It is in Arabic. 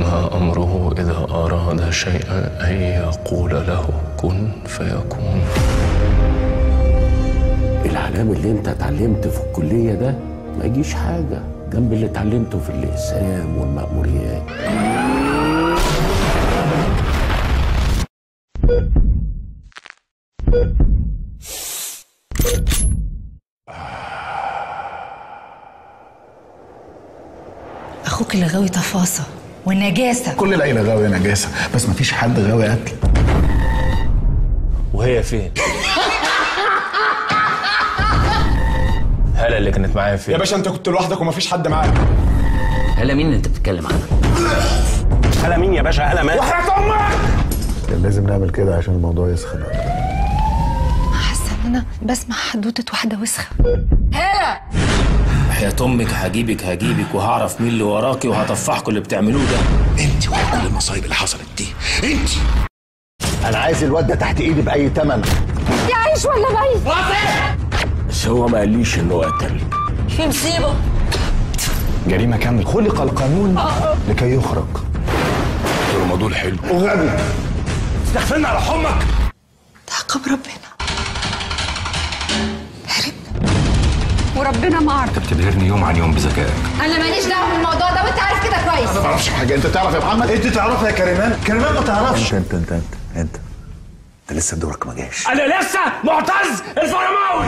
الله شيئا أن يقول له كن فيكون. العلام اللي أنت اتعلمته في الكلية ده ما يجيش حاجة. جنب اللي اتعلمته في الإقسام والمأموريات. أخوك اللي غاوي تفاصة والنجاسة كل العيلة غاوية نجاسة بس مفيش حد غاوي قتل وهي فين؟ هلا اللي كانت معايا فين؟ يا باشا انت كنت لوحدك ومفيش حد معاك. هلا مين اللي انت بتتكلم عنه؟ هلا مين يا باشا؟ هلا مات. وحياة أمك كان لازم نعمل كده عشان الموضوع يسخن. حاسة إن أنا بسمع حدوتة واحدة وسخة. حياة أمك هجيبك هجيبك وهعرف مين اللي وراكي وهطفحكوا اللي بتعملوه ده. انت وكل المصايب اللي حصلت دي. انت أنا عايز الواد ده تحت إيدي بأي تمن. يعيش ولا ميت بس هو ما قاليش انه قتل. في مصيبة. جريمة كاملة. خلق القانون لكي يخرج. رمضان حلو. وغبي استغفرنا على حمك تعاقب ربنا. وربنا ما عرف بتبهرني يوم عن يوم بذكائك. أنا ماليش دعوة بالموضوع ده وأنت عارف كده كويس. ما تعرفش حاجة. أنت تعرف يا محمد؟ أنت تعرفها يا كريمان؟ كريمان ما تعرفش. انت أنت أنت أنت أنت. أنت لسه دورك ما جاش. أنا لسه معتز الفرماوي.